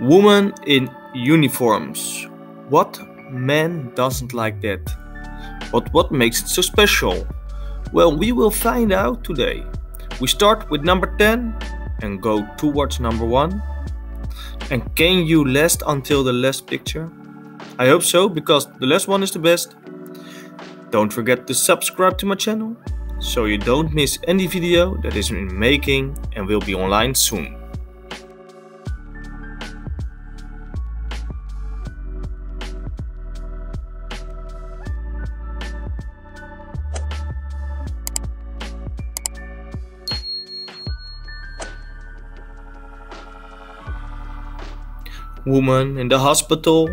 Women in uniforms. What man doesn't like that? But what makes it so special? Well, we will find out today. We start with number 10 and go towards number 1. And can you last until the last picture? I hope so, because the last one is the best. Don't forget to subscribe to my channel so you don't miss any video that is in making and will be online soon. Woman in the hospital,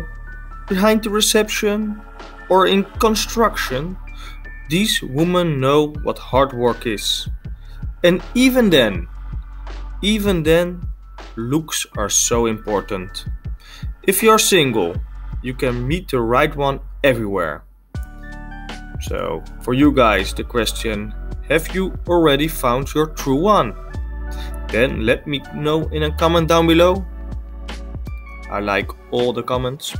behind the reception, or in construction, these women know what hard work is. And even then, even then, looks are so important. If you're single, you can meet the right one everywhere. So, for you guys, the question Have you already found your true one? Then let me know in a comment down below. I like all the comments.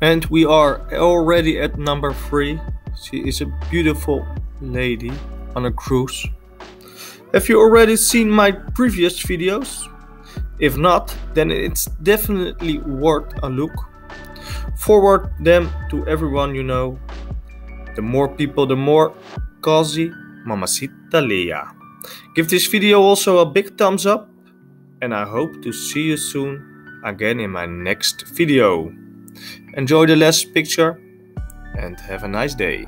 And we are already at number three. She is a beautiful lady on a cruise. Have you already seen my previous videos? If not, then it's definitely worth a look. Forward them to everyone you know. The more people, the more cozy Mamacita Lia. Give this video also a big thumbs up and I hope to see you soon again in my next video. Enjoy the last picture and have a nice day.